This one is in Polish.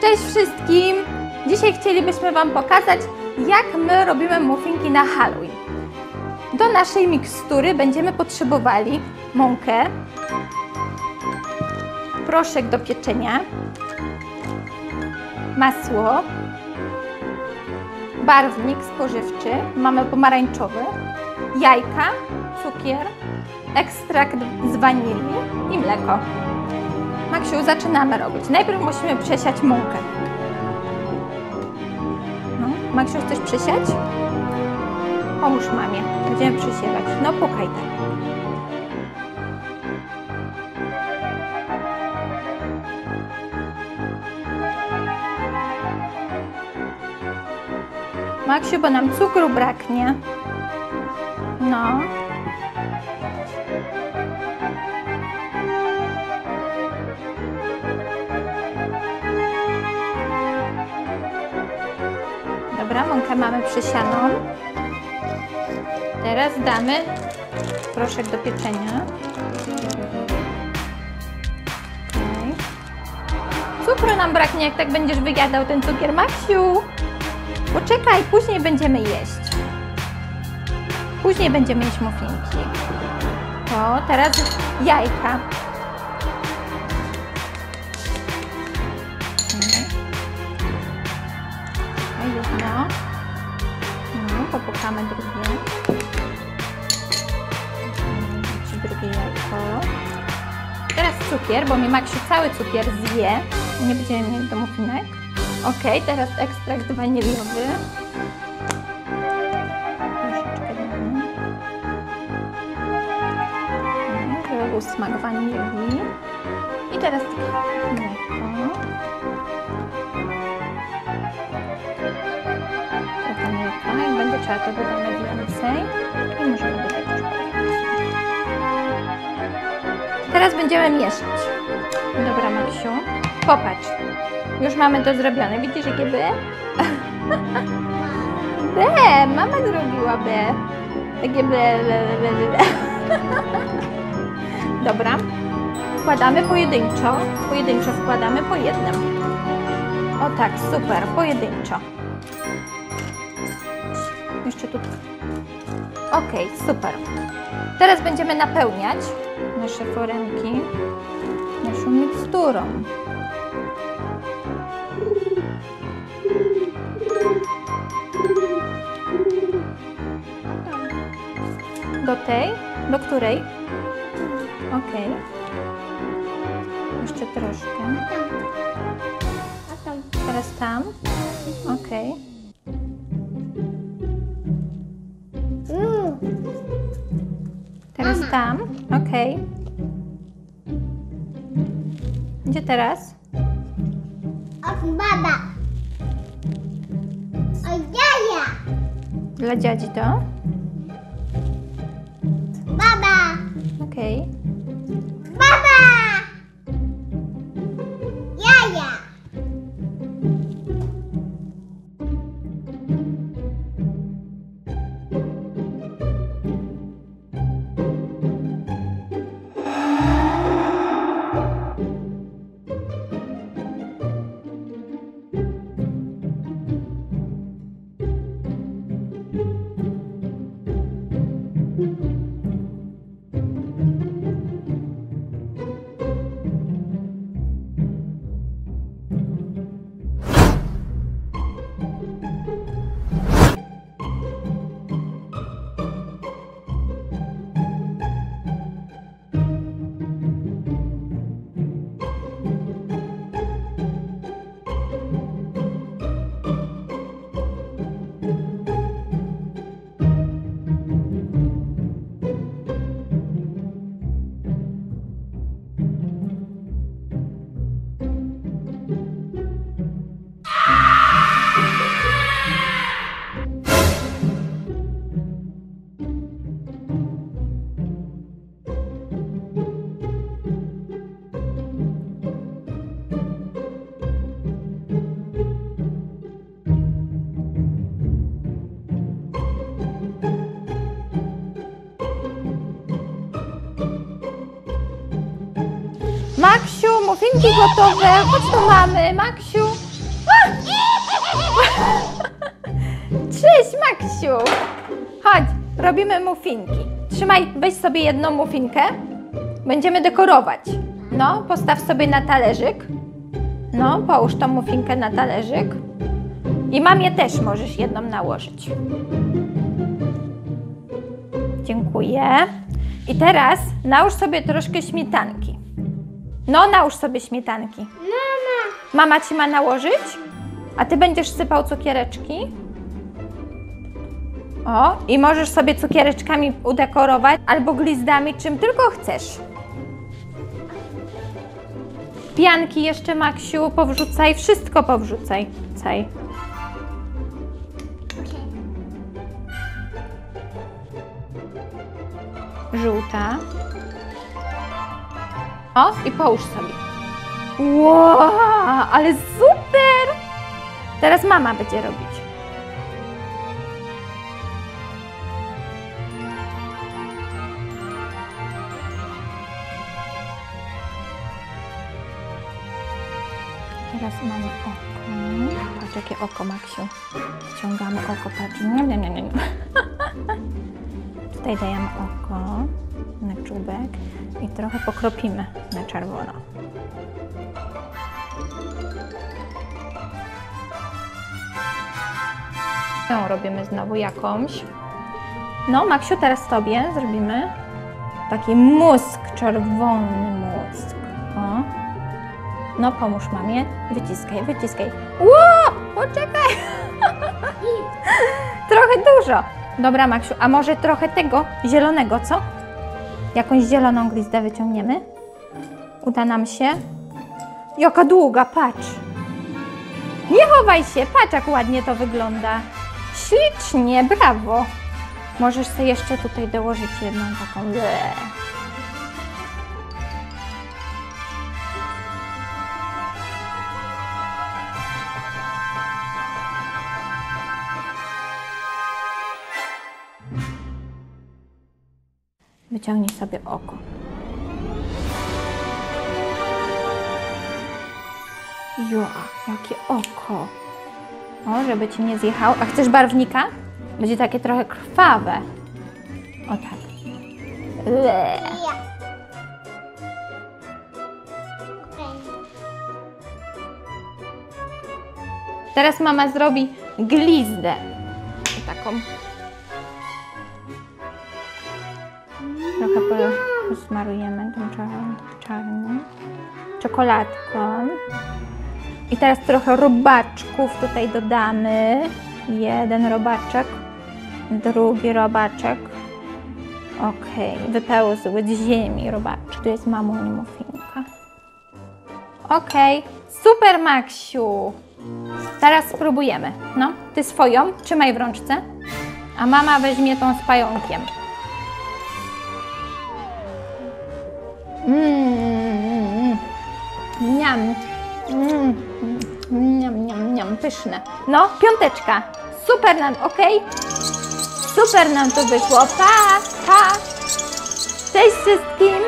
Cześć wszystkim! Dzisiaj chcielibyśmy Wam pokazać, jak my robimy muffinki na Halloween. Do naszej mikstury będziemy potrzebowali mąkę, proszek do pieczenia, masło, barwnik spożywczy, mamy pomarańczowy, jajka, cukier, ekstrakt z wanilii i mleko. Maksiu, zaczynamy robić. Najpierw musimy przesiać mąkę. No, Maksiu, chcesz przesiać? Pomóż mamie. Będziemy przesiewać. No, pukaj tak. Maksiu, bo nam cukru braknie. No. Dobra, mąkę mamy przesianą. Teraz damy proszek do pieczenia. Okej. Cukru nam braknie, jak tak będziesz wyjadał ten cukier, Maksiu. Poczekaj, później będziemy jeść. Później będziemy jeść muffinki. O, teraz jajka. Jedno. No, popukamy drugie. Drugie jajko. Teraz cukier, bo mi Maksiu cały cukier zje. Nie będziemy mieli do muffinek. Ok, teraz ekstrakt waniliowy. Troszeczkę damy. No, Żeby był smak wanilii. I teraz mleko. To dodamy więcej. I możemy Teraz będziemy mieszać. Dobra, Maksiu. Popatrz. Już mamy to zrobione. Widzisz, jakie B? B! Mama zrobiła B. Takie B, B. Dobra. Wkładamy pojedynczo. Pojedynczo wkładamy po jednym. O tak, super. Pojedynczo. Jeszcze tu. Ok, super. Teraz będziemy napełniać nasze foremki naszą miksturą. Do tej? Do której? Ok. Jeszcze troszkę. Teraz tam. Ok. Teraz tam. Ok. Gdzie teraz? Od baba. Od jaja. Dla dziadzi to? Baba. Ok. Baba. Maksiu, muffinki gotowe. Chodź do mamy, Maksiu. Cześć, Maksiu. Chodź, robimy muffinki. Trzymaj, weź sobie jedną muffinkę. Będziemy dekorować. No, postaw sobie na talerzyk. No, połóż tą muffinkę na talerzyk. I mamie też możesz jedną nałożyć. Dziękuję. I teraz nałóż sobie troszkę śmietanki. No, nałóż sobie śmietanki. Mama. Mama ci ma nałożyć, a ty będziesz sypał cukiereczki. O, i możesz sobie cukiereczkami udekorować albo glizdami, czym tylko chcesz. Pianki jeszcze, Maksiu, powrzucaj, wszystko powrzucaj. Caj. Żółta. O, i połóż sobie. Wow, ale super! Teraz mama będzie robić. Teraz mamy oko. Patrz jakie oko, Maksiu. Wciągamy oko, patrz. Nie, nie, nie, nie. Tutaj dajemy oko na czubek i trochę pokropimy na czerwono. Tą robimy znowu jakąś. No, Maksiu, teraz Tobie zrobimy taki mózg, czerwony mózg. O. No, pomóż mamie. Wyciskaj, wyciskaj. Ło! Poczekaj! trochę dużo. Dobra, Maksiu, a może trochę tego zielonego, co? Jakąś zieloną glizdę wyciągniemy? Uda nam się? Jaka długa, patrz. Nie chowaj się, patrz jak ładnie to wygląda. Ślicznie, brawo. Możesz sobie jeszcze tutaj dołożyć jedną taką. Ble. Wyciągnij sobie oko. Jo, jakie oko. O, żeby ci nie zjechał. A chcesz barwnika? Będzie takie trochę krwawe. O tak. Teraz mama zrobi glizdę. Taką. Po- posmarujemy tą czarną, czekoladką. I teraz trochę robaczków tutaj dodamy. Jeden robaczek, drugi robaczek. Okej, wypełzły z ziemi robaczek. Tu jest mamuni muffinka. Okej, super Maksiu. Teraz spróbujemy. No, ty swoją, trzymaj w rączce, a mama weźmie tą z pająkiem. Mmm, Niam. Mm, niam, niam, pyszne. No, piąteczka. Super nam, ok? Super nam to wyszło. Pa, pa. Cześć wszystkim.